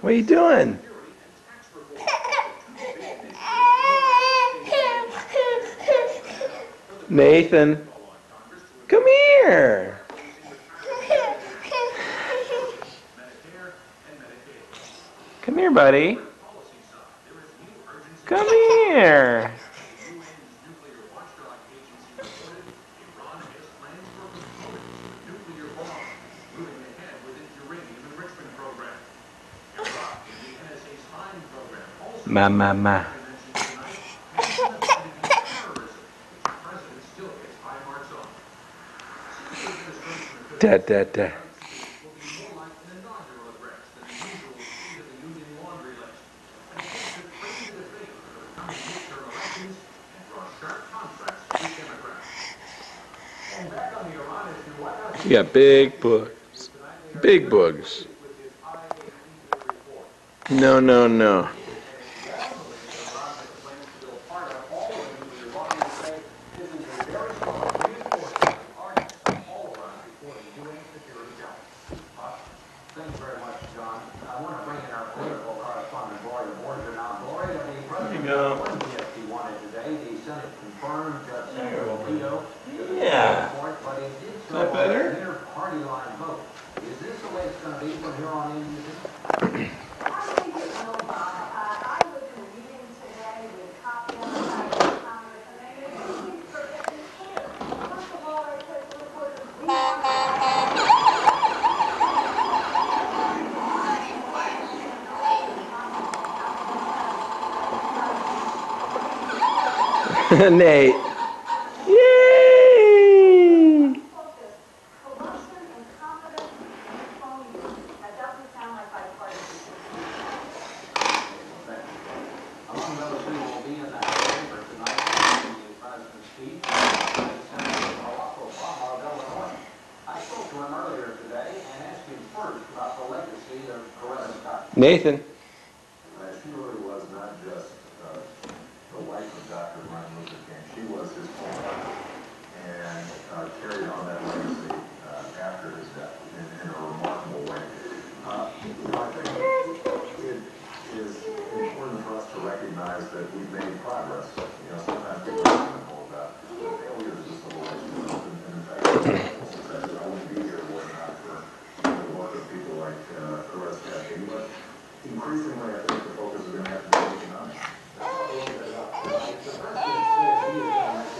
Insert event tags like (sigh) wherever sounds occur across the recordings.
What are you doing? Nathan, come here. Come here, buddy. Come here. Ma, ma, ma. Da, da, da. You got big bugs. Big bugs. No, no, no. The president go. of the gift he wanted today. The Senate confirmed Judge Samuel Alito. Yeah. Report, but it did so that better? on an inter-party line vote. Is this the way it's going to be from here on in? you think? I think it's no bond. Uh, I was in a meeting today with copy of the Congress, and they made it perfectly clear. First of all, they said, look, we're the Nate. Yay! focus, corruption, incompetence, and phony use. That doesn't sound like bipartisanship. Among those who will be in the House chamber tonight, following the president's speech, is Senator Barack Obama of Illinois. I spoke to him earlier today and asked him first about the legacy of (laughs) Coretta Scott. Nathan. Uh, she really was not just uh, the wife of Dr. Martin Luther King. She was his own wife and uh, carried on that legacy uh, after his death in, in a remarkable way. Uh, you know, I think it is important for us to recognize that we've made progress. You know, sometimes people are cynical about the failures of civil rights movement, and, and in fact, success. I wouldn't be here were it not for the work of people like uh, Coretta Scott King. But increasingly, I think the focus is going to have to be economic. Nathan. on switching from uh, fossil fuel and oil to alternative fuel sources. Uh, Will the Congress go along with that? Yay! And, you know, I have to say, on our side of the aisle, we've been trying to emphasize this for the last year. The fact is, not only is this a problem for our economy, not only is it a problem for our environment, but it's now a problem for our national security. We're sending billions of dollars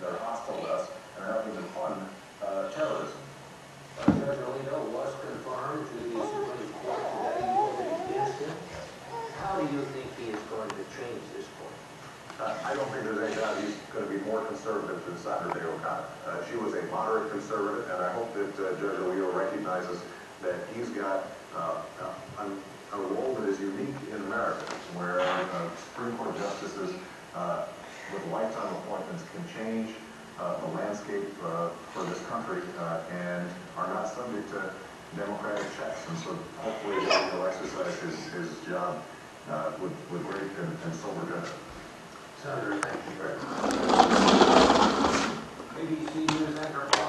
that are hostile to us and are helping to fund uh, terrorism. Uh, Judge Alito was confirmed to the Supreme Court today. You voted against him. How do you think he is going to change this point? Uh, I don't think there's any doubt he's going to be more conservative than Sandra Day O'Connor. Uh, she was a moderate conservative, and I hope that uh, Judge Alito recognizes that he's got uh, a, a role that is unique in America, where uh, Supreme Court justices uh, with lifetime appointments can change uh, the landscape uh, for this country uh, and are not subject to democratic checks. And so hopefully he'll exercise his, his job uh, with, with great and, and sober judgment. Senator, thank you very much. ABC News anchor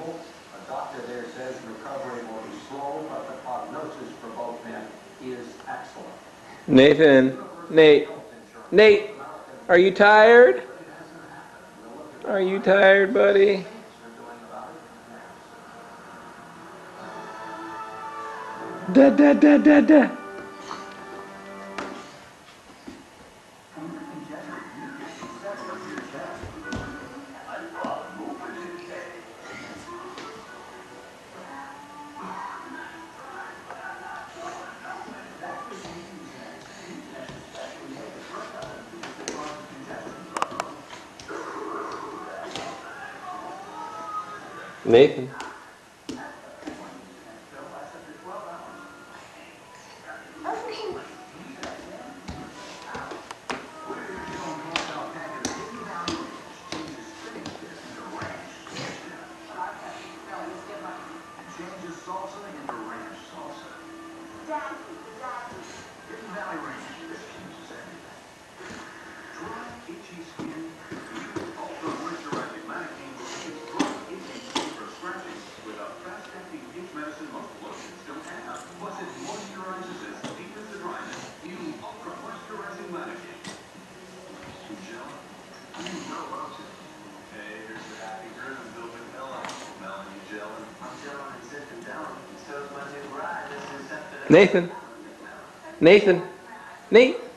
people. A doctor there says recovery will be slow, but the prognosis for both men is excellent. Nathan. Nate. Nate. Are you tired? Are you tired, buddy? Da da da da da. 没。Nathan. Nathan. Nate.